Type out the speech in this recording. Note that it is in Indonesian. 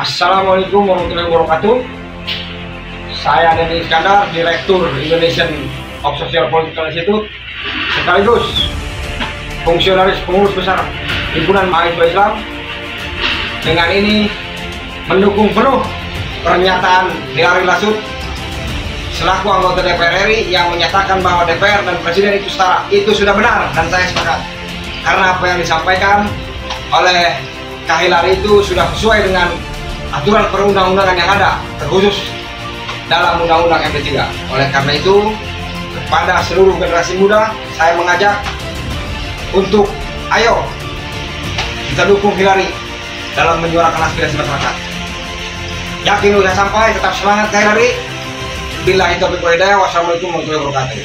Assalamualaikum warahmatullahi wabarakatuh. Saya Denny Iskandar, Direktur Indonesian of Social Political Institute, sekaligus fungsionaris pengurus besar Himpunan Mahasiswa Islam. Dengan ini mendukung penuh pernyataan Hilary Lasut selaku anggota DPR RI yang menyatakan bahwa DPR dan Presiden itu setara. Itu sudah benar dan saya sepakat. Karena apa yang disampaikan oleh Kahilari itu sudah sesuai dengan aturan perundang-undangan yang ada, terkhusus dalam Undang-Undang MP3. Oleh karena itu, kepada seluruh generasi muda, saya mengajak untuk ayo kita dukung Hillary dalam menyuarakan aspirasi masyarakat. Yakin udah sampai, tetap semangat Hillary. Bila itu Wassalamualaikum warahmatullahi wabarakatuh.